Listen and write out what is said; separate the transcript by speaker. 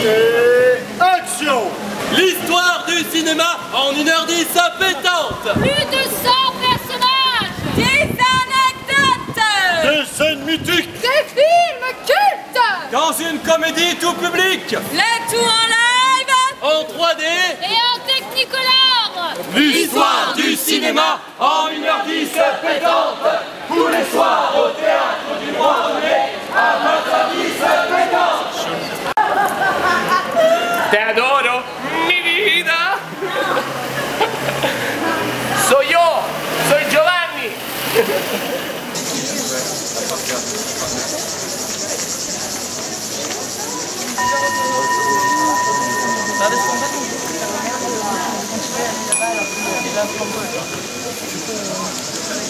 Speaker 1: Action! L'histoire du cinéma en 1h10 pétante
Speaker 2: Plus de 100 personnages Des anecdotes
Speaker 1: Des scènes mythiques.
Speaker 2: Des films cultes
Speaker 1: Dans une comédie tout public.
Speaker 2: Le tout en live
Speaker 1: En 3D Et
Speaker 2: en technicolor.
Speaker 1: L'histoire du cinéma en 1h10 pétante les soirs Te adoro, mi vida. Soy yo, soy Giovanni. State scombattendo. Non c'è, non c'è, non c'è, non c'è, non c'è, non c'è,